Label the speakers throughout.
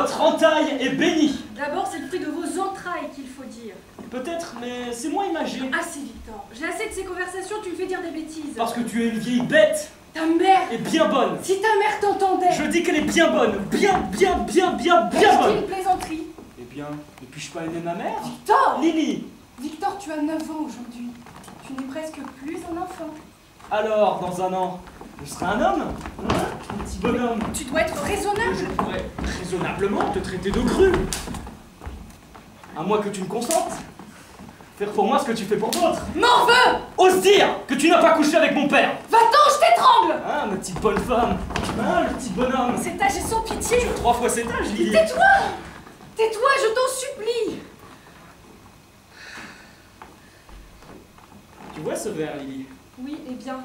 Speaker 1: votre entaille est béni.
Speaker 2: D'abord, c'est le fruit de vos entrailles qu'il faut dire.
Speaker 1: Peut-être, mais c'est moins imagé.
Speaker 2: Assez, Victor. J'ai assez de ces conversations, tu me fais dire des bêtises.
Speaker 1: Parce que tu es une vieille bête
Speaker 2: Ta mère
Speaker 1: et bien bonne.
Speaker 2: Si ta mère t'entendait
Speaker 1: Je dis qu'elle est bien bonne. Bien, bien, bien, bien, bien bonne.
Speaker 2: une plaisanterie?
Speaker 1: Eh bien, ne puis-je pas aimer ma mère?
Speaker 2: Victor
Speaker 1: Lily
Speaker 2: Victor, tu as 9 ans aujourd'hui. Tu n'es presque plus un enfant.
Speaker 1: Alors, dans un an, je serai un homme Hein Un petit bonhomme
Speaker 2: Tu dois être raisonnable.
Speaker 1: Je pourrais raisonnablement te traiter de cru. À moins que tu me consentes. Faire pour moi ce que tu fais pour d'autres.
Speaker 2: M'en veux
Speaker 1: Ose dire que tu n'as pas couché avec mon père
Speaker 2: Va-t'en, je t'étrangle
Speaker 1: Hein, ma petite bonne femme Hein, le petit bonhomme
Speaker 2: Cet âge est sans pitié.
Speaker 1: Tu as trois fois cet âge, Lily
Speaker 2: Tais-toi Tais-toi, je t'en supplie
Speaker 1: Tu vois ce verre, Lily?
Speaker 2: Oui, eh bien.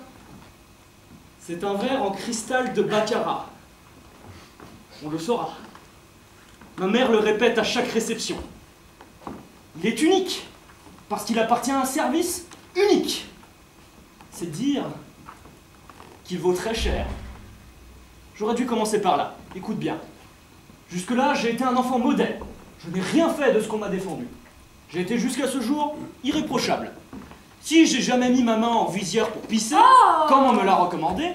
Speaker 1: C'est un verre en cristal de baccarat. On le saura. Ma mère le répète à chaque réception. Il est unique, parce qu'il appartient à un service unique. C'est dire qu'il vaut très cher. J'aurais dû commencer par là. Écoute bien. Jusque-là, j'ai été un enfant modèle. Je n'ai rien fait de ce qu'on m'a défendu. J'ai été jusqu'à ce jour irréprochable. Si j'ai jamais mis ma main en visière pour pisser, comme on me l'a recommandé,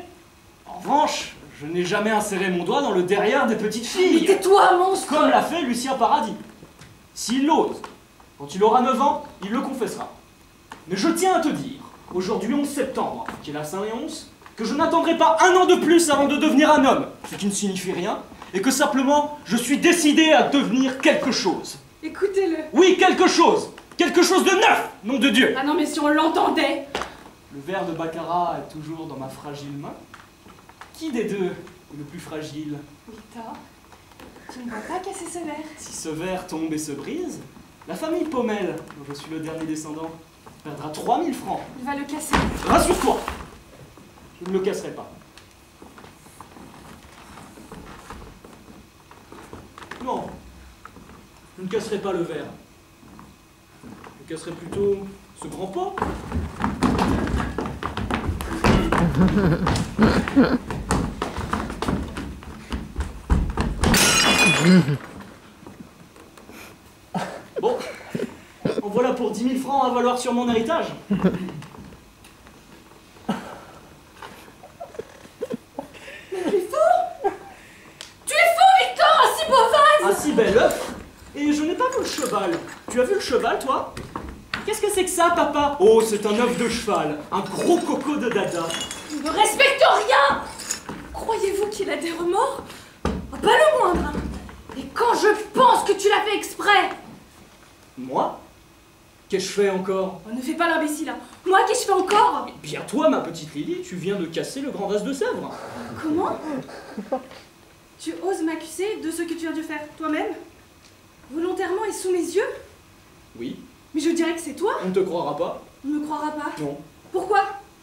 Speaker 1: en revanche, je n'ai jamais inséré mon doigt dans le derrière des petites
Speaker 2: Mais
Speaker 1: filles,
Speaker 2: tais-toi, monstre
Speaker 1: comme l'a fait Lucien Paradis. S'il l'ose, quand il aura 9 ans, il le confessera. Mais je tiens à te dire, aujourd'hui 11 septembre, qui est la Saint-Léonce, que je n'attendrai pas un an de plus avant de devenir un homme, ce qui ne signifie rien, et que simplement, je suis décidé à devenir quelque chose.
Speaker 2: Écoutez-le.
Speaker 1: Oui, quelque chose Quelque chose de neuf, nom de Dieu
Speaker 2: Ah non, mais si on l'entendait
Speaker 1: Le verre de baccarat est toujours dans ma fragile main. Qui des deux est le plus fragile?
Speaker 2: Victor, tu ne vas pas casser ce verre.
Speaker 1: Si ce verre tombe et se brise, la famille Pommel, dont je suis le dernier descendant, perdra 3000 francs.
Speaker 2: Il va le casser.
Speaker 1: Rassure-toi Je ne le casserai pas. Non, je ne casserai pas le verre. Je casserai plutôt ce grand pot. Bon, en voilà pour 10 000 francs à valoir sur mon héritage.
Speaker 2: Tu es fou Tu es fou, Victor Un si beau vase
Speaker 1: Un si bel œuf Et je n'ai pas vu le cheval. Tu as vu le cheval, toi Qu'est-ce que c'est que ça, papa Oh, c'est un œuf de cheval. Un gros coco de dada.
Speaker 2: Il ne respecte rien Croyez-vous qu'il a des remords? Oh, Pas le moindre. Et quand je pense que tu l'as fait exprès
Speaker 1: Moi? Qu'ai-je fait encore?
Speaker 2: On ne fait pas l'imbécile, hein. Moi, qu'est-ce que je fais encore
Speaker 1: Bien toi, ma petite Lily, tu viens de casser le grand vase de Sèvres.
Speaker 2: Comment? Tu oses m'accuser de ce que tu viens de faire toi-même? Volontairement et sous mes yeux?
Speaker 1: Oui,
Speaker 2: Mais je dirais que c'est toi.
Speaker 1: On ne te croira pas.
Speaker 2: On ne me croira pas.
Speaker 1: Non,
Speaker 2: Pourquoi?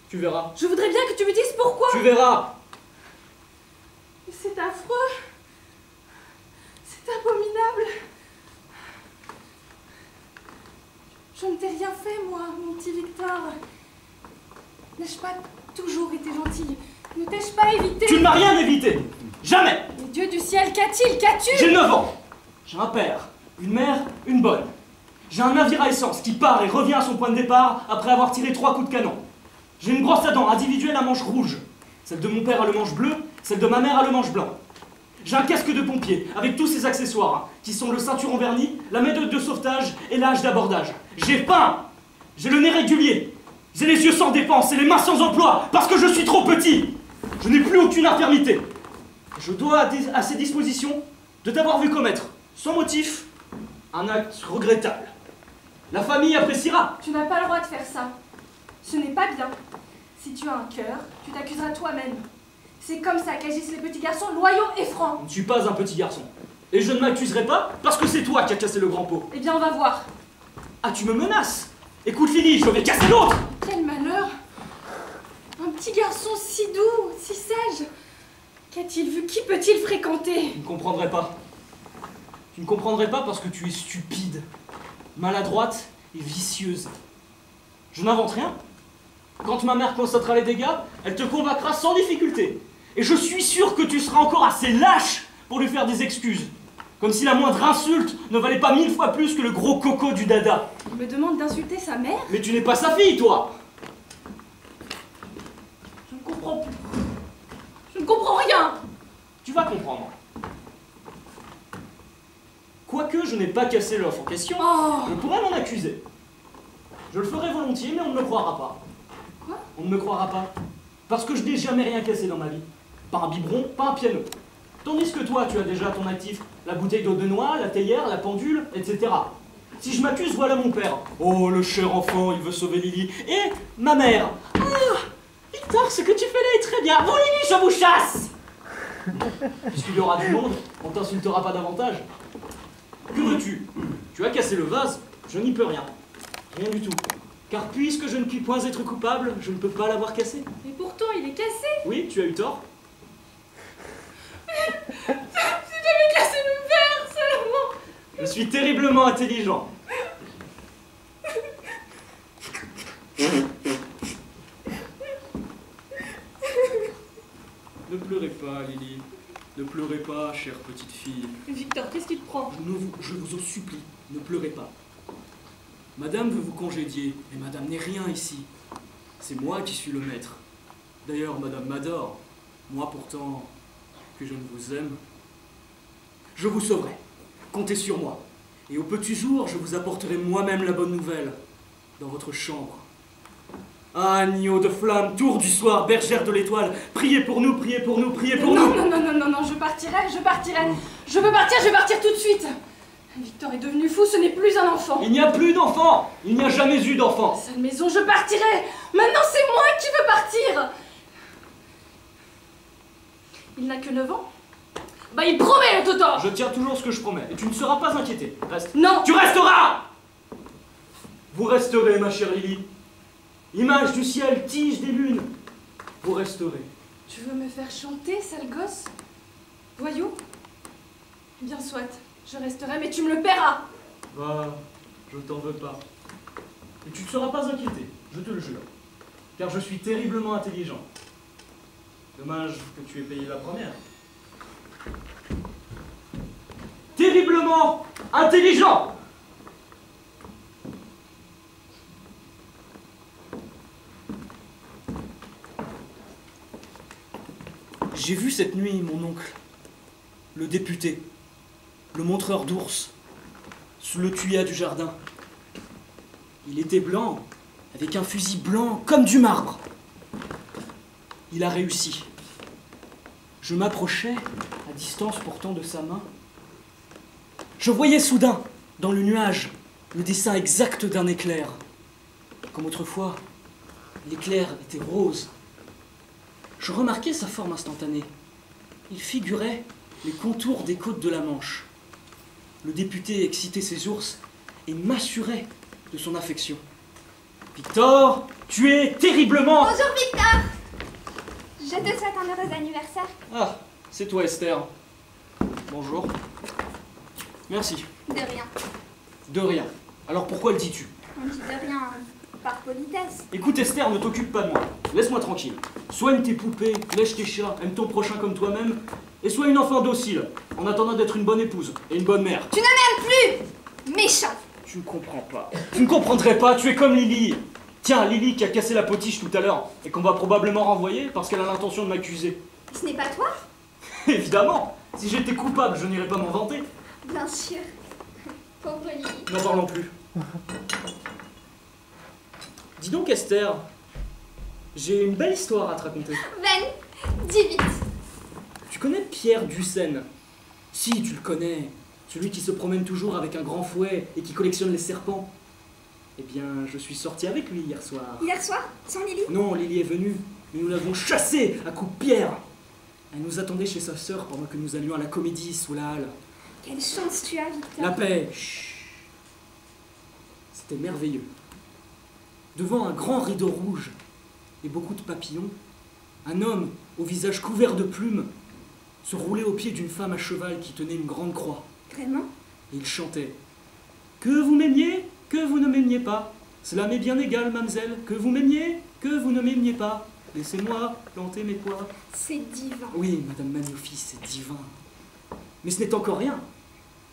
Speaker 1: Tu verras.
Speaker 2: Je voudrais bien que tu me dises pourquoi.
Speaker 1: Tu verras.
Speaker 2: Mais C'est affreux. C'est abominable. Je ne t'ai rien fait, moi, mon petit Victor. N'ai-je pas toujours été gentille Ne t'ai-je pas évité?
Speaker 1: Tu ne m'as rien évité. Jamais.
Speaker 2: Mais Dieu du ciel, qu'a-t-il? Qu'as-tu?
Speaker 1: J'ai 9 ans. J'ai un père, une mère, une bonne. J'ai un navire à essence qui part et revient à son point de départ après avoir tiré trois coups de canon. J'ai une brosse à dents individuelle à manche rouge. Celle de mon père a le manche bleu, celle de ma mère a le manche blanc. J'ai un casque de pompier avec tous ses accessoires, hein, qui sont le ceinturon verni, la méthode de sauvetage et l'âge d'abordage. J'ai faim J'ai le nez régulier J'ai les yeux sans dépense et les mains sans emploi parce que je suis trop petit Je n'ai plus aucune infirmité Je dois à ses dispositions de t'avoir vu commettre, sans motif, un acte regrettable. La famille appréciera.
Speaker 2: Tu n'as pas le droit de faire ça. Ce n'est pas bien. Si tu as un cœur, tu t'accuseras toi-même. C'est comme ça qu'agissent les petits garçons loyaux et francs.
Speaker 1: Je ne suis pas un petit garçon. Et je ne m'accuserai pas parce que c'est toi qui as cassé le grand pot.
Speaker 2: Eh bien, on va voir.
Speaker 1: Ah, tu me menaces Écoute, Lily, je vais casser l'autre
Speaker 2: Quel malheur Un petit garçon si doux, si sage. Qu'a-t-il vu? Qui peut-il fréquenter?
Speaker 1: Tu ne comprendrais pas. Tu ne comprendrais pas parce que tu es stupide, maladroite et vicieuse. Je n'invente rien. Quand ma mère constatera les dégâts, elle te convaincra sans difficulté. Et je suis sûr que tu seras encore assez lâche pour lui faire des excuses. Comme si la moindre insulte ne valait pas mille fois plus que le gros coco du dada.
Speaker 2: Il me demande d'insulter sa mère?
Speaker 1: Mais tu n'es pas sa fille, toi
Speaker 2: Je ne comprends plus. Je ne comprends rien
Speaker 1: Tu vas comprendre. Quoique je n'ai pas cassé l'œuf en question,
Speaker 2: Oh
Speaker 1: je pourrais m'en accuser. Je le ferai volontiers, mais on ne me croira pas.
Speaker 2: Quoi?
Speaker 1: On ne me croira pas. Parce que je n'ai jamais rien cassé dans ma vie. Pas un biberon, pas un piano. Tandis que toi, tu as déjà à ton actif la bouteille d'eau de noix, la théière, la pendule, etc. Si je m'accuse, voilà mon père. Oh, le cher enfant, il veut sauver Lily. Et ma mère. Ah, Victor, ce que tu fais là est très bien. Bon, Lily, je vous chasse Puisqu'il y aura du monde, on t'insultera pas davantage. Que veux-tu? Tu as cassé le vase, je n'y peux rien. Rien du tout. Car puisque je ne puis point être coupable, je ne peux pas l'avoir cassé.
Speaker 2: Mais pourtant, il est cassé
Speaker 1: Oui, tu as eu tort.
Speaker 2: Si j'avais cassé le verre seulement
Speaker 1: Je suis terriblement intelligent. Ne pleurez pas, Lily. Ne pleurez pas, chère petite fille.
Speaker 2: Victor, qu'est-ce qui te prend
Speaker 1: Je, ne vous, je vous en supplie, ne pleurez pas. Madame veut vous congédier, et madame n'est rien ici. C'est moi qui suis le maître. D'ailleurs, madame m'adore. Moi pourtant, que je ne vous aime. Je vous sauverai. Comptez sur moi. Et au petit jour, je vous apporterai moi-même la bonne nouvelle. Dans votre chambre. Agneau de flamme, tour du soir, bergère de l'étoile, priez pour nous, priez pour nous, priez pour
Speaker 2: non,
Speaker 1: nous
Speaker 2: non, non, non, non, non, je partirai, je partirai. Je veux partir, je vais partir tout de suite. Victor est devenu fou, ce n'est plus un enfant.
Speaker 1: Il n'y a plus d'enfants Il n'y a jamais eu d'enfants
Speaker 2: Sale maison, je partirai. Maintenant, c'est moi qui veux partir. Il n'a que 9 ans. Bah, il promet Toto.
Speaker 1: Je tiens toujours ce que je promets, et tu ne seras pas inquiété. Reste.
Speaker 2: Non.
Speaker 1: Tu resteras Vous resterez, ma chère Lily. Image du ciel, tige des lunes. Vous resterez.
Speaker 2: Tu veux me faire chanter, sale gosse? Voyou Bien soit, je resterai, mais tu me le paieras.
Speaker 1: Va, je t'en veux pas. Et tu ne seras pas inquiété, je te le jure. Car je suis terriblement intelligent. Dommage que tu aies payé la première. Terriblement intelligent J'ai vu cette nuit mon oncle, le député, le montreur d'ours, sous le tuya du jardin. Il était blanc, avec un fusil blanc comme du marbre. Il a réussi. Je m'approchais, à distance pourtant de sa main. Je voyais soudain, dans le nuage, le dessin exact d'un éclair. Comme autrefois, l'éclair était rose. Je remarquais sa forme instantanée. Il figurait les contours des côtes de la Manche. Le député excitait ses ours et m'assurait de son affection. Victor, tu es terriblement...
Speaker 3: Bonjour Victor Je te souhaite un heureux anniversaire.
Speaker 1: Ah, c'est toi Esther. Bonjour. Merci.
Speaker 3: De rien.
Speaker 1: De rien. Alors pourquoi le dis-tu?
Speaker 3: On dit de rien par politesse.
Speaker 1: Écoute Esther, ne t'occupe pas de moi. Laisse-moi tranquille. Soigne tes poupées, lèche tes chats, aime ton prochain comme toi-même, et sois une enfant docile, en attendant d'être une bonne épouse et une bonne mère.
Speaker 3: Tu ne m'aimes plus Méchant
Speaker 1: Tu ne comprends pas. Tu ne comprendrais pas, tu es comme Lily. Tiens, Lily qui a cassé la potiche tout à l'heure, et qu'on va probablement renvoyer parce qu'elle a l'intention de m'accuser.
Speaker 3: Ce n'est pas toi?
Speaker 1: Évidemment Si j'étais coupable, je n'irais pas m'en vanter.
Speaker 3: Bien sûr. Pauvre Lily.
Speaker 1: N'en parlons plus. Dis donc Esther, j'ai une belle histoire à te raconter.
Speaker 3: Ben, dis vite.
Speaker 1: Tu connais Pierre Dussène Si, tu le connais. Celui qui se promène toujours avec un grand fouet et qui collectionne les serpents. Eh bien, je suis sorti avec lui hier soir.
Speaker 3: Hier soir, sans Lily?
Speaker 1: Non, Lily est venue, mais nous l'avons chassée à coups de pierre. Elle nous attendait chez sa sœur pendant que nous allions à la comédie sous la halle.
Speaker 3: Quelle chance tu as, Victor.
Speaker 1: La paix. Chut. C'était merveilleux. Devant un grand rideau rouge et beaucoup de papillons, un homme au visage couvert de plumes se roulait au pied d'une femme à cheval qui tenait une grande croix.
Speaker 3: Vraiment?
Speaker 1: Et il chantait Que vous m'aimiez, que vous ne m'aimiez pas. Cela m'est bien égal, mademoiselle, que vous m'aimiez, que vous ne m'aimiez pas. Laissez-moi planter mes pois.
Speaker 3: C'est divin.
Speaker 1: Oui, Madame Magnofi, c'est divin. Mais ce n'est encore rien.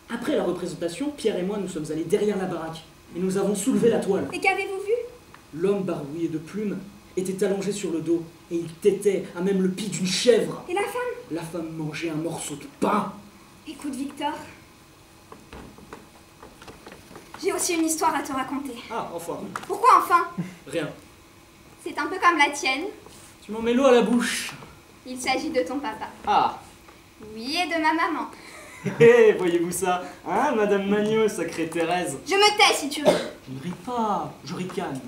Speaker 1: Après la représentation, Pierre et moi nous sommes allés derrière la baraque et nous avons soulevé la toile.
Speaker 3: Et qu'avez-vous vu?
Speaker 1: L'homme barbouillé de plumes était allongé sur le dos et il tétait à même le pied d'une chèvre.
Speaker 3: Et la femme?
Speaker 1: La femme mangeait un morceau de pain.
Speaker 3: Écoute, Victor. J'ai aussi une histoire à te raconter.
Speaker 1: Ah, enfin,
Speaker 3: Pourquoi enfin?
Speaker 1: Rien.
Speaker 3: C'est un peu comme la tienne.
Speaker 1: Tu m'en mets l'eau à la bouche.
Speaker 3: Il s'agit de ton papa.
Speaker 1: Ah,
Speaker 3: Oui, et de ma maman.
Speaker 1: hé, voyez-vous ça? Hein, Madame Magneux, sacrée Thérèse?
Speaker 3: Je me tais si tu veux.
Speaker 1: Je ne ris pas, je ricane.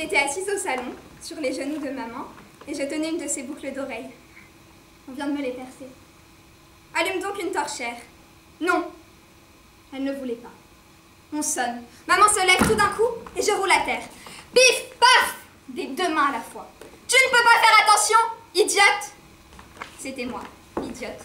Speaker 3: J'étais assise au salon, sur les genoux de maman, et je tenais une de ses boucles d'oreilles. On vient de me les percer. Allume donc une torchère. Non. Elle ne voulait pas. On sonne. Maman se lève tout d'un coup et je roule à terre. Pif, paf Des deux mains à la fois. Tu ne peux pas faire attention, idiote C'était moi, idiote.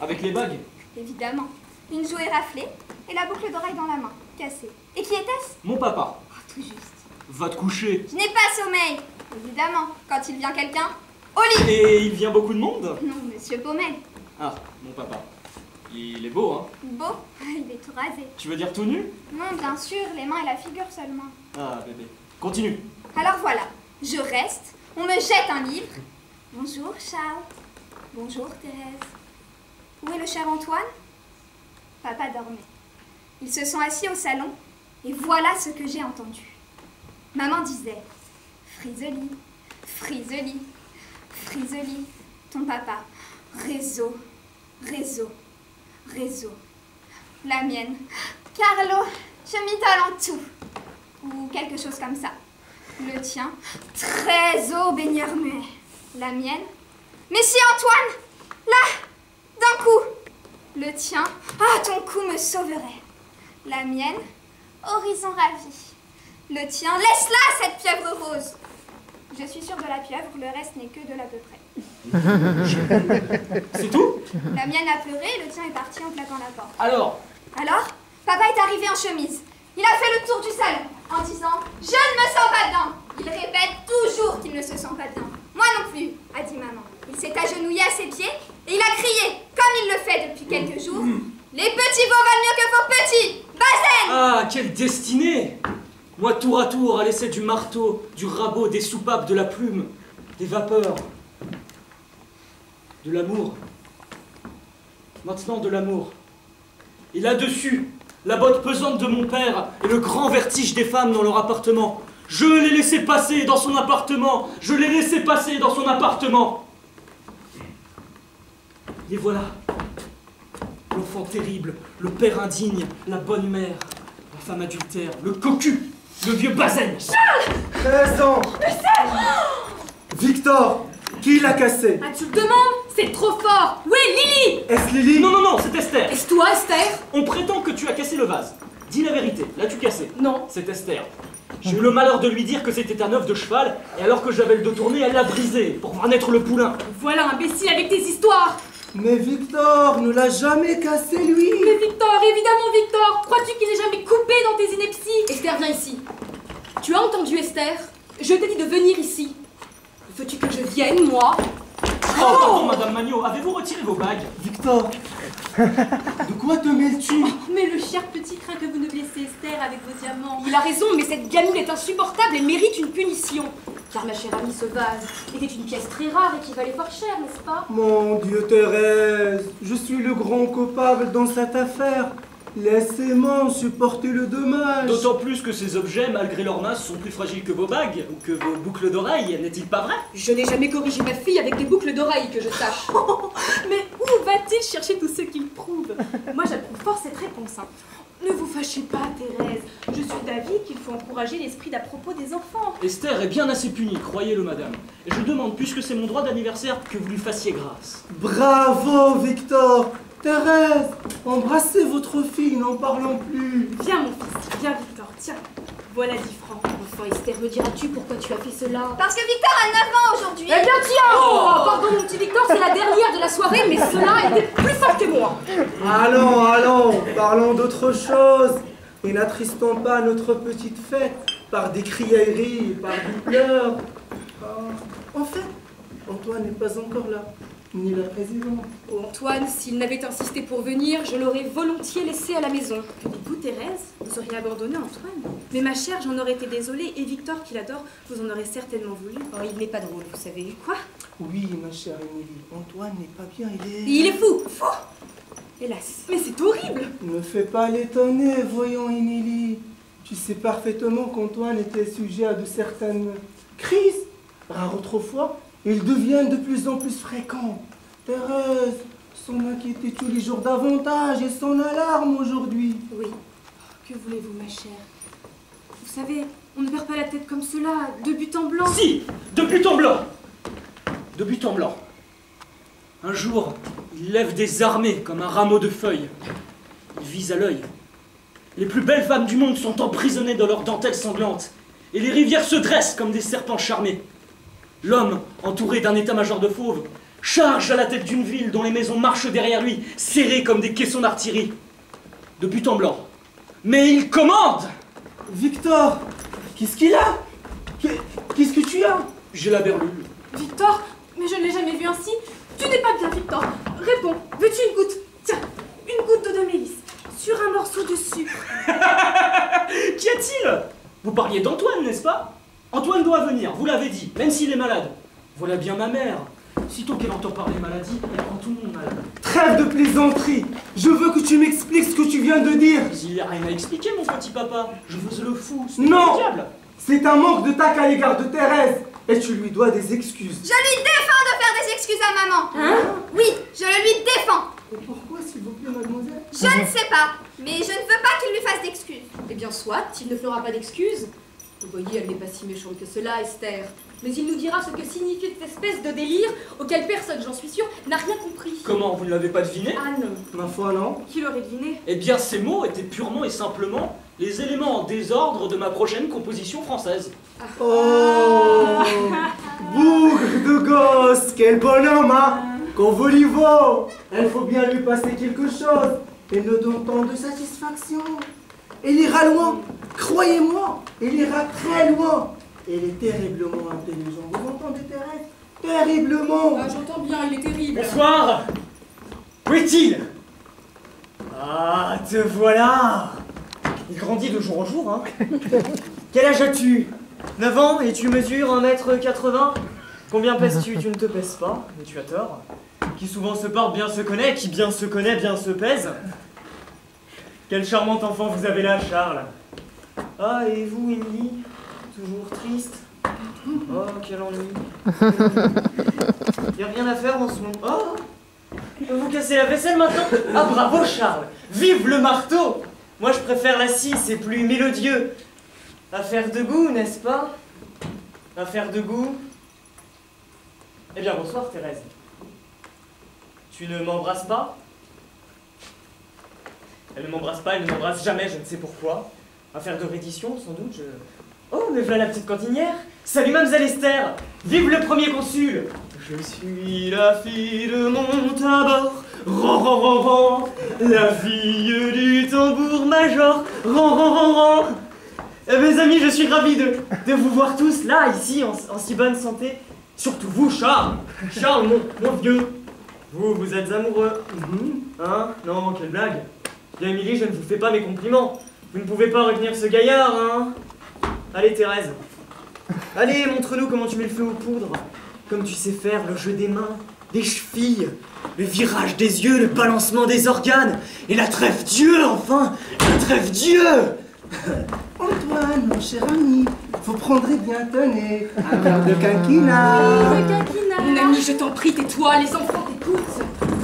Speaker 1: Avec les bagues?
Speaker 3: Évidemment. Une joue est raflée et la boucle d'oreille dans la main, cassée. Et qui était-ce?
Speaker 1: Mon papa.
Speaker 3: Oh, tout juste.
Speaker 1: Va te coucher.
Speaker 3: Je n'ai pas sommeil. Évidemment, quand il vient quelqu'un, au lit
Speaker 1: Et il vient beaucoup de monde?
Speaker 3: Non, monsieur Paumel.
Speaker 1: Ah, mon papa. Il est beau, hein?
Speaker 3: Beau, il est tout rasé.
Speaker 1: Tu veux dire tout nu?
Speaker 3: Non, bien sûr, les mains et la figure seulement.
Speaker 1: Ah, bébé. Continue.
Speaker 3: Alors voilà, je reste, on me jette un livre. Bonjour Charles. Bonjour Thérèse. Où est le cher Antoine? Papa dormait. Ils se sont assis au salon et voilà ce que j'ai entendu. Maman disait Friseli, Friseli, Friseli, ton papa, réseau, réseau, réseau. La mienne, Carlo, je m'idole en tout. Ou quelque chose comme ça. Le tien, très haut baigneur muet. La mienne, Messie Antoine, là, d'un coup. Le tien, ah, ton coup me sauverait. La mienne, horizon ravi. Le tien, laisse-la cette pieuvre rose. Je suis sûre de la pieuvre, le reste n'est que de l'à peu près.
Speaker 1: C'est tout?
Speaker 3: La mienne a pleuré, le tien est parti en claquant la porte.
Speaker 1: Alors?
Speaker 3: Alors, papa est arrivé en chemise. Il a fait le tour du salon en disant Je ne me sens pas dedans. Il répète toujours qu'il ne se sent pas dedans. Moi non plus, a dit maman. Il s'est agenouillé à ses pieds et il a crié, comme il le fait depuis quelques jours Les petits veaux valent mieux que vos petits Bazen
Speaker 1: Ah, quelle destinée Moi, tour à tour, à l'essai du marteau, du rabot, des soupapes, de la plume, des vapeurs, de l'amour. Maintenant, de l'amour. Et là-dessus, la botte pesante de mon père et le grand vertige des femmes dans leur appartement. Je l'ai laissé passer dans son appartement. Je l'ai laissé passer dans son appartement. Et voilà. L'enfant terrible, le père indigne, la bonne mère, la femme adultère, le cocu, le vieux bazen.
Speaker 4: 13 ans Victor Qui l'a cassé?
Speaker 2: Ah, tu le demandes? C'est trop fort Où est Lily?
Speaker 4: Est-ce Lily?
Speaker 1: Non, non, non, c'est Esther.
Speaker 2: Est-ce toi, Esther?
Speaker 1: On prétend que tu as cassé le vase. Dis la vérité, l'as-tu cassé?
Speaker 2: Non.
Speaker 1: C'est Esther. J'ai eu le malheur de lui dire que c'était un œuf de cheval, et alors que j'avais le dos tourné, elle l'a brisé pour voir naître le poulain.
Speaker 2: Voilà, imbécile, avec tes histoires
Speaker 4: Mais Victor ne l'a jamais cassé lui.
Speaker 2: Mais Victor, évidemment, Victor. Crois-tu qu'il est jamais coupé dans tes inepties? Esther, viens ici. Tu as entendu, Esther? Je t'ai dit de venir ici. Veux-tu que je vienne, moi?
Speaker 1: Oh, pardon, Madame Magnot, avez-vous retiré vos bagues?
Speaker 4: Victor. De quoi te mêles-tu?
Speaker 2: Mais le cher petit craint que vous ne blessez Esther avec vos diamants. Il a raison, mais cette gamine est insupportable. Et mérite une punition. Car ma chère amie, ce vase était une pièce très rare et qui valait fort cher, n'est-ce pas?
Speaker 4: Mon Dieu Thérèse, je suis le grand coupable dans cette affaire. Laissez-moi supporter le dommage.
Speaker 1: D'autant plus que ces objets, malgré leur masse, sont plus fragiles que vos bagues ou que vos boucles d'oreilles, n'est-il pas vrai?
Speaker 2: Je n'ai jamais corrigé ma fille avec des boucles d'oreilles, que je sache. Mais où va-t-il chercher tout ce qu'il prouve? Moi, j'approuve fort cette réponse. hein. Ne vous fâchez pas, Thérèse. Je suis d'avis qu'il faut encourager l'esprit d'à propos des enfants.
Speaker 1: Esther est bien assez punie, croyez-le, madame. Et je demande, puisque c'est mon droit d'anniversaire, que vous lui fassiez grâce.
Speaker 4: Bravo Victor Thérèse, embrassez votre fille, n'en parlons plus.
Speaker 2: Viens, mon fils, viens, Victor, tiens. Voilà 10 francs. Enfin, Esther, me diras-tu pourquoi tu as fait cela
Speaker 3: Parce que Victor a 9 ans aujourd'hui
Speaker 2: Eh bien, tiens oh, Pardon, mon petit Victor, c'est la dernière de la soirée, mais cela était plus fort que moi.
Speaker 4: Allons, allons, parlons d'autre chose. Et n'attristons pas notre petite fête par des criailleries, par des pleurs. Ah, en fait, Antoine n'est pas encore là. Ni la présidente.
Speaker 2: Oh, Antoine, s'il n'avait insisté pour venir, je l'aurais volontiers laissé à la maison. Et vous, Thérèse, vous auriez abandonné Antoine. Mais ma chère, j'en aurais été désolée, et Victor, qui l'adore, vous en aurez certainement voulu.
Speaker 5: Oh, il n'est pas drôle, vous savez.
Speaker 2: Quoi?
Speaker 4: Oui, ma chère Émilie, Antoine n'est pas bien, il est...
Speaker 2: Il est fou Fou Hélas. Mais c'est horrible
Speaker 4: Ne fais pas l'étonner, voyons Émilie. Tu sais parfaitement qu'Antoine était sujet à de certaines crises, rares autrefois, ils deviennent de plus en plus fréquents. Thérèse s'en inquiétait tous les jours davantage et son alarme aujourd'hui.
Speaker 2: Oui. Que voulez-vous, ma chère? Vous savez, on ne perd pas la tête comme cela, de but en blanc.
Speaker 1: Si De but en blanc De but en blanc. Un jour, il lève des armées comme un rameau de feuilles. Il vise à l'œil. Les plus belles femmes du monde sont emprisonnées dans leurs dentelles sanglantes. Et les rivières se dressent comme des serpents charmés. L'homme, entouré d'un état-major de fauves, charge à la tête d'une ville dont les maisons marchent derrière lui, serrées comme des caissons d'artillerie. De but en blanc. Mais il commande
Speaker 4: Victor, qu'est-ce qu'il a? Qu'est- Qu'est-ce que tu as?
Speaker 1: J'ai la berlue.
Speaker 2: Victor Mais je ne l'ai jamais vu ainsi. Tu n'es pas bien, Victor. Réponds. Veux-tu une goutte? Tiens, une goutte d'eau de mélisse. Sur un morceau de sucre.
Speaker 1: Qu'y a-t-il? Vous parliez d'Antoine, n'est-ce pas? Antoine doit venir, vous l'avez dit, même s'il est malade. Voilà bien ma mère. Sitôt qu'elle entend parler maladie, elle rend tout le monde malade.
Speaker 4: Trêve de plaisanterie Je veux que tu m'expliques ce que tu viens de dire
Speaker 1: il n'y a rien à expliquer, mon petit papa. Je faisais le fou. c'est
Speaker 4: Non. C'est un manque de tact à l'égard de Thérèse et tu lui dois des excuses.
Speaker 3: Je lui défends de faire des excuses à maman.
Speaker 2: Hein
Speaker 3: Oui, je le lui défends.
Speaker 4: Et pourquoi, s'il vous plaît, mademoiselle?
Speaker 3: Je ne sais pas, mais je ne veux pas qu'il lui fasse d'excuses.
Speaker 5: Eh bien, soit, il ne fera pas d'excuses. Vous voyez, elle n'est pas si méchante que cela, Esther. Mais il nous dira ce que signifie cette espèce de délire auquel personne, j'en suis sûre, n'a rien compris.
Speaker 1: Comment, vous ne l'avez pas deviné?
Speaker 5: Ah non.
Speaker 4: Ma foi, non
Speaker 2: Qui l'aurait deviné?
Speaker 1: Eh bien, ces mots étaient purement et simplement les éléments en désordre de ma prochaine composition française.
Speaker 4: Oh Bougre de gosse Quel bonhomme, hein Convolivo Il faut bien lui passer quelque chose et ne donne tant de satisfaction. Il ira loin, croyez-moi, il ira très loin. Il est terriblement intelligent, vous entendez Thérèse? Terriblement.
Speaker 5: Ah, j'entends bien, il est terrible.
Speaker 6: Bonsoir. Où est-il? Ah, te voilà. Il grandit de jour en jour, hein. Quel âge as-tu? 9 ans. Et tu mesures 1m80 Combien pèses-tu? Tu ne te pèses pas, mais tu as tort. Qui souvent se porte bien se connaît, qui bien se connaît bien se pèse. Quel charmant enfant vous avez là, Charles. Ah, et vous, Émilie Toujours triste Oh, quel ennui. Y a rien à faire en ce moment. Oh Vous cassez la vaisselle maintenant. Ah bravo Charles. Vive le marteau. Moi je préfère la scie, c'est plus mélodieux. Affaire de goût, n'est-ce pas? Affaire de goût. Eh bien bonsoir Thérèse. Tu ne m'embrasses pas? Elle ne m'embrasse pas, elle ne m'embrasse jamais, je ne sais pourquoi. Affaire de reddition, sans doute, je... Oh, mais voilà la petite cantinière. Salut Mademoiselle Esther. Vive le premier consul. Je suis la fille de mon tabord Ran, ran, ran, ran. La fille du tambour-major Ran, ran, ran, ran. Eh, Mes amis, je suis ravi de, de vous voir tous là, ici, en, en si bonne santé. Surtout vous, Charles. Charles, mon, mon vieux. Vous, vous êtes amoureux.
Speaker 4: Mhm.
Speaker 6: Hein? Non, quelle blague Bien, Émilie, je ne vous fais pas mes compliments. Vous ne pouvez pas retenir ce gaillard, hein Allez, Thérèse. Allez, montre-nous comment tu mets le feu aux poudres. Comme tu sais faire le jeu des mains, des chevilles, le virage des yeux, le balancement des organes, et la trêve Dieu, enfin La trêve Dieu
Speaker 4: Antoine, mon cher ami, vous prendrez bien tenez un verre de quinquina.
Speaker 5: Mon ami, je t'en prie, tais-toi, les enfants t'écoutent.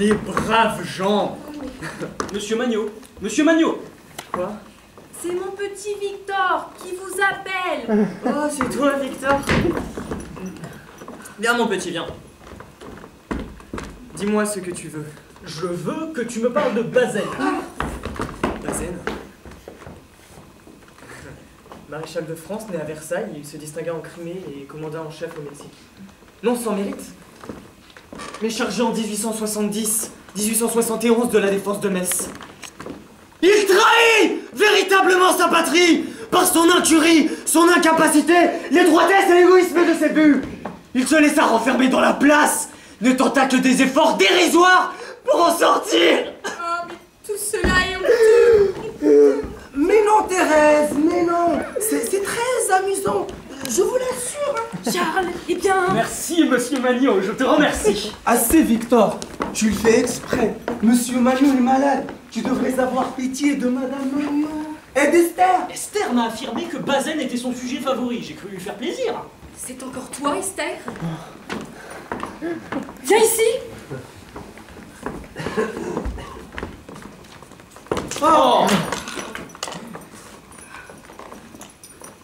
Speaker 6: Les braves gens
Speaker 1: Monsieur Magnot, Monsieur Magnot
Speaker 6: Quoi?
Speaker 2: C'est mon petit Victor qui vous appelle.
Speaker 6: Oh, c'est toi, Victor Viens, mon petit, viens. Dis-moi ce que tu veux.
Speaker 1: Je veux que tu me parles de Bazen.
Speaker 6: Bazaine? Maréchal de France, né à Versailles, il se distingua en Crimée et commanda en chef au Mexique. Non sans mérite, mais chargé en 1870, 1871 de la défense de Metz. Il trahit véritablement sa patrie par son incurie, son incapacité, l'étroitesse et l'égoïsme de ses buts. Il se laissa renfermer dans la place, ne tenta que des efforts dérisoires pour en sortir
Speaker 2: Oh, mais tout cela est honteux.
Speaker 4: Mais non, Thérèse, mais non C'est c'est très amusant, je vous l'assure. hein.
Speaker 2: Charles, eh bien...
Speaker 1: Merci, monsieur Magno, je te remercie.
Speaker 4: Assez, Victor. Tu le fais exprès. Monsieur Magnon est malade. Tu devrais avoir pitié de Madame Magnon. Et d'Esther.
Speaker 1: Esther m'a affirmé que Bazen était son sujet favori. J'ai cru lui faire plaisir.
Speaker 2: C'est encore toi, Esther? Viens ici
Speaker 1: Oh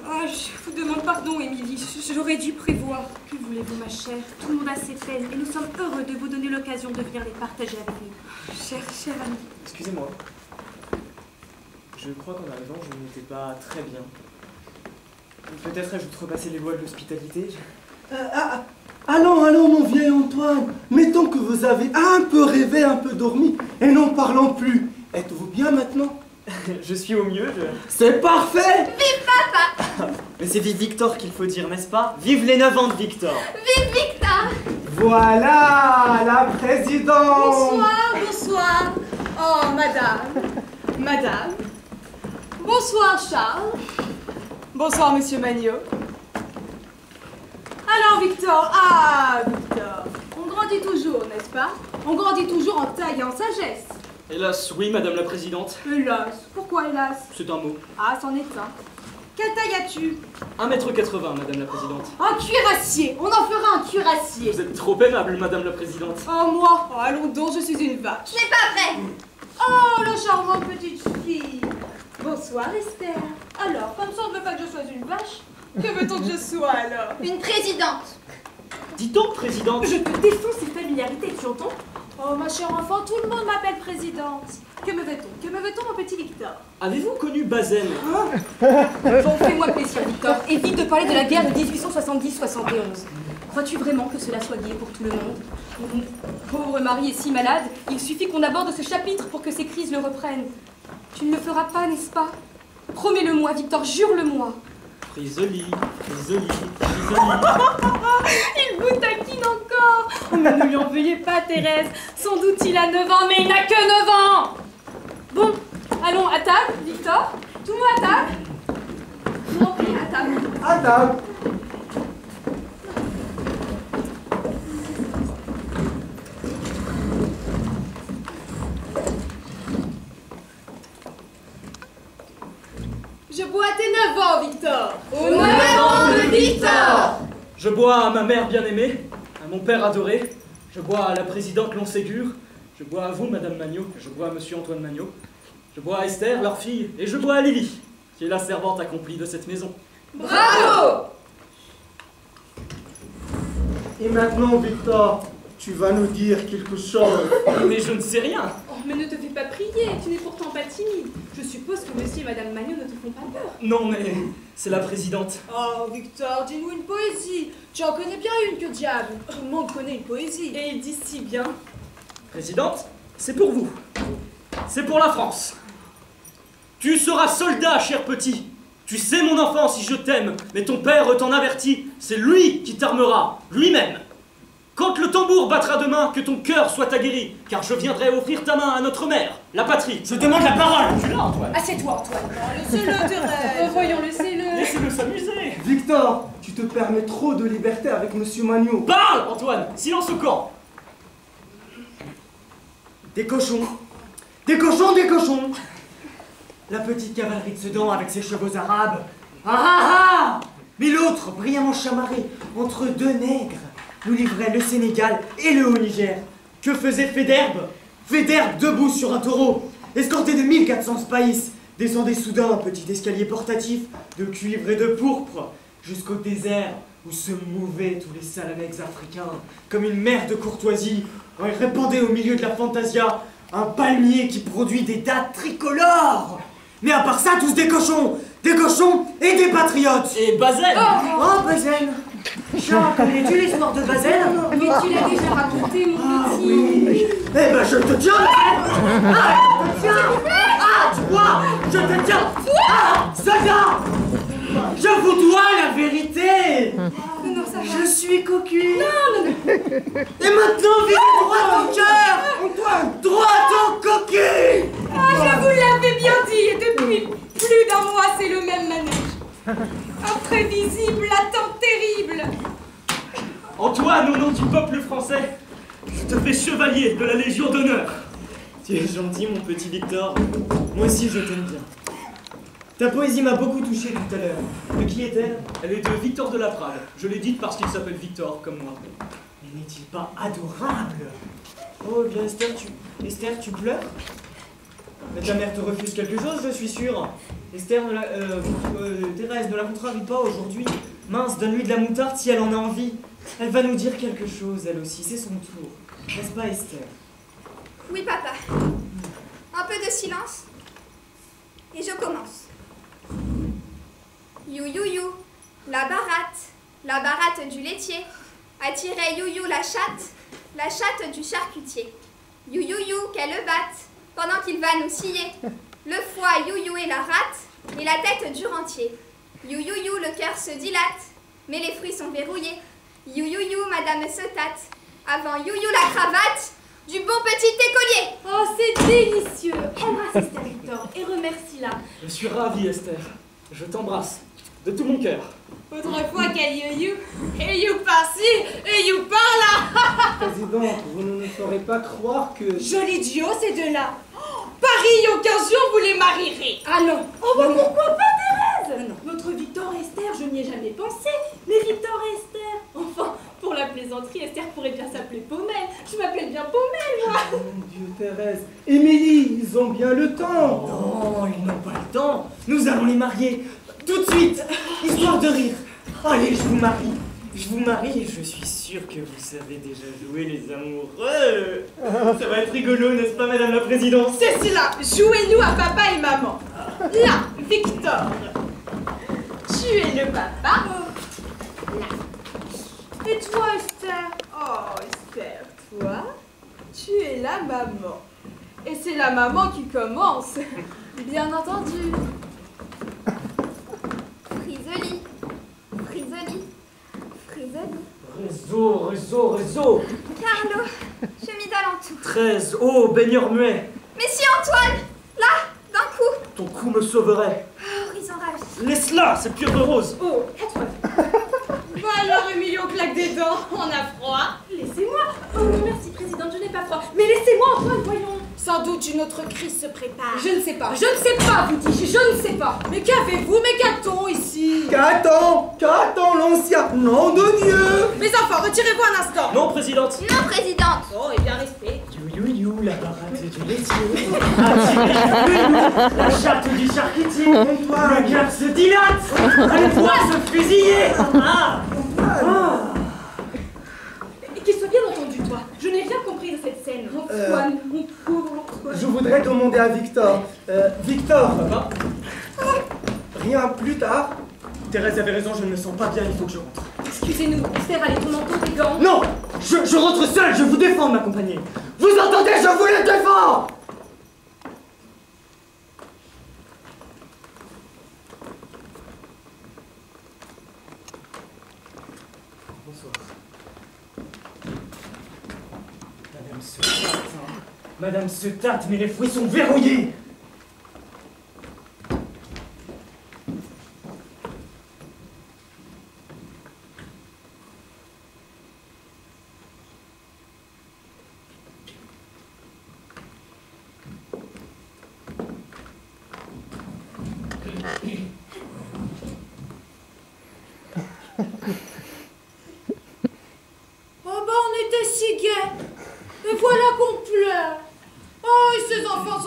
Speaker 2: Oh, je vous demande pardon, Émilie. J'aurais dû prévoir. Que voulez-vous, ma chère? Tout le monde a ses peines et nous sommes heureux de vous donner l'occasion de venir les partager avec nous. Chère, chère amie.
Speaker 1: Excusez-moi. Je crois qu'en arrivant, je n'étais pas très bien. Peut-être ai-je outrepassé les lois de l'hospitalité?
Speaker 4: Euh, ah, ah, allons, allons, mon vieil Antoine. Mettons que vous avez un peu rêvé, un peu dormi, et n'en parlons plus. Êtes-vous bien maintenant?
Speaker 1: Je suis au mieux, je...
Speaker 4: C'est parfait
Speaker 6: Mais c'est vive Victor qu'il faut dire, n'est-ce pas? Vive les 9 ans de Victor
Speaker 3: Victor
Speaker 4: Voilà la présidente
Speaker 5: Bonsoir, bonsoir. Oh, madame. Madame. Bonsoir, Charles. Bonsoir, monsieur Magnot. Alors, Victor. Ah, Victor. On grandit toujours, n'est-ce pas? On grandit toujours en taille et en sagesse.
Speaker 1: Hélas, oui, madame la présidente.
Speaker 5: Hélas. Pourquoi hélas?
Speaker 1: C'est un mot.
Speaker 5: Ah, c'en est un. Quelle taille as-tu?
Speaker 1: 1m80, madame la présidente.
Speaker 5: Un cuirassier. On en fera un cuirassier.
Speaker 1: Vous êtes trop aimable, madame la présidente.
Speaker 5: Oh, moi. Oh, allons donc, je suis une vache.
Speaker 3: Ce n'est pas vrai
Speaker 5: Oh, la charmante petite fille Bonsoir Esther. Alors, comme ça on ne veut pas que je sois une vache, que veut-on que je sois alors?
Speaker 3: Une présidente
Speaker 1: Dis donc, présidente
Speaker 5: Je te défends ces familiarités, tu entends? Oh ma chère enfant, tout le monde m'appelle présidente. Que me veut-on? Que me veut-on mon petit Victor?
Speaker 1: Avez-vous connu Bazen
Speaker 5: Bon, fais-moi plaisir Victor, évite de parler de la guerre de 1870-71. Crois-tu vraiment que cela soit gai pour tout le monde? Mon pauvre mari est si malade, il suffit qu'on aborde ce chapitre pour que ces crises le reprennent. Tu ne le feras pas, n'est-ce pas? Promets-le-moi, Victor, jure-le-moi.
Speaker 1: Frisoli, Frisoli, Frisoli.
Speaker 5: Il vous taquine encore Oh, mais ne lui en veuillez pas, Thérèse. Sans doute il a 9 ans, mais il n'a que 9 ans Bon, allons à table, Victor. Tout le monde à table Je vous en prie, à table.
Speaker 4: À table
Speaker 5: Je bois à tes 9 ans, Victor
Speaker 3: Au nom de Victor
Speaker 1: Je bois à ma mère bien-aimée, à mon père adoré. Je bois à la présidente Lonségur. Je bois à vous, madame Magnot. Je bois à monsieur Antoine Magnot. Je bois à Esther, leur fille. Et je bois à Lily, qui est la servante accomplie de cette maison.
Speaker 5: Bravo
Speaker 4: Et maintenant, Victor, tu vas nous dire quelque chose.
Speaker 1: Mais je ne sais rien.
Speaker 2: Oh, mais ne te fais pas prier, tu n'es pourtant pas timide. Je suppose que monsieur et madame Magnon ne te font pas peur.
Speaker 1: Non, mais c'est la présidente.
Speaker 5: Oh, Victor, dis-nous une poésie. Tu en connais bien une, que diable? Tout le monde connaît une poésie.
Speaker 2: Et il dit si bien.
Speaker 1: Présidente, c'est pour vous. C'est pour la France. Tu seras soldat, cher petit. Tu sais, mon enfant, si je t'aime, mais ton père t'en avertit. C'est lui qui t'armera, lui-même. Quand le tambour battra demain, que ton cœur soit aguerri, car je viendrai offrir ta main à notre mère, la patrie. Je demande la parole. Tu l'as, Antoine.
Speaker 5: Assieds-toi, Antoine. Laissez-le,
Speaker 2: Oh,
Speaker 5: Thérèse.
Speaker 2: voyons, laissez-le.
Speaker 1: Laissez-le s'amuser.
Speaker 4: Victor, tu te permets trop de liberté avec Monsieur Magnon.
Speaker 1: Parle, Antoine. Silence au camp.
Speaker 6: Des cochons Des cochons, des cochons La petite cavalerie de Sedan avec ses chevaux arabes. Ah ah ah Mais l'autre, brillamment chamarré, entre deux nègres, nous livrait le Sénégal et le Haut-Niger. Que faisait Féderbe Féderbe debout sur un taureau, escorté de 1400 spaïs, descendait soudain un petit escalier portatif de cuivre et de pourpre jusqu'au désert où se mouvaient tous les salamecs africains comme une mer de courtoisie. Il répandait au milieu de la fantasia un palmier qui produit des dattes tricolores. Mais à part ça, tous des cochons, des cochons et des patriotes.
Speaker 1: Et Bazen.
Speaker 6: Oh, Bazen Jean, connais-tu l'histoire de Bazen
Speaker 2: Mais tu l'as déjà raconté, mon
Speaker 6: Ah
Speaker 2: petit.
Speaker 6: oui. Eh ben je te tiens. Ah, je te tiens. Ah, toi Je te tiens. Ah, Zaza Je vous dois la vérité.
Speaker 2: Non, ça ça va.
Speaker 4: Je suis cocu. Non, non, non. Et maintenant, visez droit au cœur. Droit au cocu.
Speaker 2: Ah, je vous l'avais bien dit, et depuis plus d'un mois, c'est le même manège. Imprévisible.
Speaker 1: Antoine, au nom du peuple français, je te fais chevalier de la Légion d'honneur.
Speaker 6: Tu es gentil, mon petit Victor. Moi aussi, je t'aime bien. Ta poésie m'a beaucoup touché tout à l'heure. De qui est-elle?
Speaker 1: Elle est de Victor de la Prade. Je l'ai dite parce qu'il s'appelle Victor, comme moi.
Speaker 6: Mais n'est-il pas adorable? Oh, bien Esther, tu... Esther, tu pleures? Mais ta mère te refuse quelque chose, je suis sûr. Esther, ne la... euh, euh, Thérèse, ne la contrarie pas aujourd'hui. Mince, donne-lui de la moutarde si elle en a envie. Elle va nous dire quelque chose, elle aussi, c'est son tour. N'est-ce pas, Esther?
Speaker 3: Oui, papa. Un peu de silence. Et je commence. You you you, la baratte, la baratte du laitier, attirait you you la chatte, la chatte du charcutier. You you you qu'elle le batte, pendant qu'il va nous scier. Le foie you you et la rate, et la tête du rentier. You you you le cœur se dilate, mais les fruits sont verrouillés. You you you madame se tâte, avant you you la cravate, du bon petit écolier.
Speaker 2: Oh, c'est délicieux. Embrasse Esther Victor et remercie-la.
Speaker 1: Je suis ravi, Esther. Je t'embrasse. De tout mon cœur.
Speaker 2: Autrefois qu'elle you you, et you par-ci, et you par-là.
Speaker 4: Président, vous ne nous ferez pas croire que...
Speaker 2: Joli duo, ces deux-là. Oh, Paris, occasion, vous les marierez. Ah non. Oh, bah pourquoi pas, Thérèse? Notre Victor et Esther, je n'y ai jamais pensé. Mais Victor et Esther. Enfin, pour la plaisanterie, Esther pourrait bien s'appeler Pommel. Je m'appelle bien Pommel, moi.
Speaker 4: Mon Dieu, Thérèse Émilie, ils ont bien le temps
Speaker 6: Non, ils n'ont pas le temps. Nous allons les marier. Tout de suite, histoire de rire. Allez, je vous marie. Je vous marie et je suis sûr que vous savez déjà jouer les amoureux. Ça va être rigolo, n'est-ce pas, Madame la Présidente?
Speaker 2: C'est cela. Jouez-nous à papa et maman. Là, Victor. Tu es le papa. Là. Et toi, Esther? Oh, Esther, toi, tu es la maman. Et c'est la maman qui commence. Bien entendu.
Speaker 3: Frisoli, frisoli, frisoli.
Speaker 1: Réseau, réseau, réseau.
Speaker 3: Carlo, chemisole en tout.
Speaker 1: 13. Oh, baigneur muet.
Speaker 3: Mais si Antoine, là, coup.
Speaker 1: Ton cou me sauverait.
Speaker 3: Oh, ils sont ravis.
Speaker 1: Laisse-la, cette pure de rose.
Speaker 2: Oh. Bah alors, Emilio claque des dents. On a froid. Laissez-moi. Oh, merci, présidente, je n'ai pas froid. Mais laissez-moi, Antoine, voyons. Sans doute une autre crise se prépare. Je ne sais pas, je ne sais pas, vous dis-je, je ne sais pas. Mais qu'avez-vous, mais qu'a-t-on ici?
Speaker 4: Qu'attend l'ancien Nom de Dieu?
Speaker 2: Mes enfants, retirez-vous un instant.
Speaker 1: Non, présidente.
Speaker 3: Non, présidente.
Speaker 2: Oh, et bien respect.
Speaker 6: You, you, you, la baratte du laitier. Attirez-vous, la chatte du charcutier. Le cœur se dilate. Allez voir se fusiller. Ah. Ah.
Speaker 2: Et qu'il soit bien entendu, toi. Je n'ai rien compris de cette scène. Antoine, mon pauvre Antoine.
Speaker 4: Je voudrais demander à Victor. Euh, Victor,
Speaker 1: Papa
Speaker 4: rien plus tard
Speaker 6: Thérèse avait raison, je ne me sens pas bien, il faut que je rentre.
Speaker 2: Excusez-nous, Esther, allez, ton manteau, tes gants.
Speaker 6: Non je, je rentre seul, je vous défends de m'accompagner. Vous entendez, je vous le défends Bonsoir. Madame se tâte, mais les fruits sont verrouillés
Speaker 2: Oh bah on était si gais Et voilà qu'on pleure Oh, et ces enfants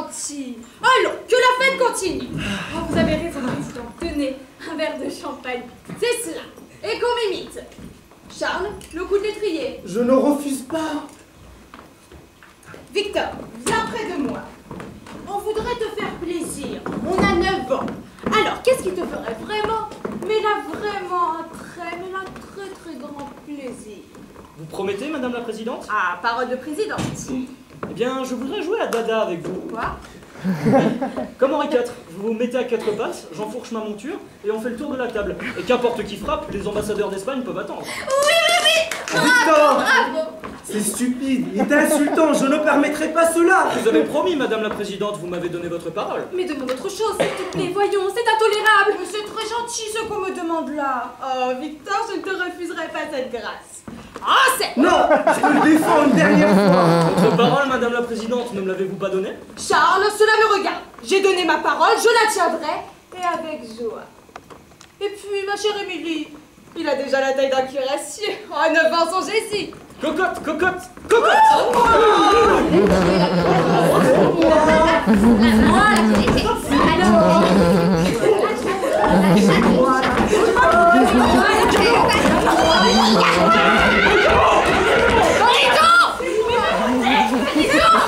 Speaker 2: Allons, que la fête continue Oh, vous avez raison, président. Tenez, un verre de champagne. C'est cela. Et qu'on m'imite. Charles, le coup de l'étrier.
Speaker 4: Je ne refuse pas.
Speaker 2: Victor, viens près de moi. On voudrait te faire plaisir. On a 9 ans. Alors, qu'est-ce qui te ferait vraiment, mais là vraiment un très, mais là très très grand plaisir
Speaker 1: Vous promettez, Madame la Présidente
Speaker 2: Ah, parole de présidente.
Speaker 1: Eh bien, je voudrais jouer à Dada avec vous.
Speaker 2: Quoi
Speaker 1: Comme Henri IV, vous vous mettez à quatre pattes, j'enfourche ma monture et on fait le tour de la table. Et qu'importe qui frappe, les ambassadeurs d'Espagne peuvent attendre.
Speaker 4: Victor C'est stupide, il est insultant, je ne permettrai pas cela
Speaker 1: Vous avez promis, Madame la Présidente, vous m'avez donné votre parole.
Speaker 7: Mais demande autre chose, s'il te plaît, voyons, c'est intolérable.
Speaker 2: C'est très gentil ce qu'on me demande là. Oh, Victor, je ne te refuserai pas cette grâce. Ah, Assez
Speaker 4: Non Je le défends une dernière fois
Speaker 1: Votre parole, Madame la Présidente, ne me l'avez-vous pas donnée?
Speaker 2: Charles, cela me regarde. J'ai donné ma parole, je la tiendrai, et avec joie. Et puis, ma chère Émilie, il a déjà la taille d'un cuirassier. À 9 ans, songez-y
Speaker 1: Cocotte, cocotte, cocotte oh oh Dico! Dico!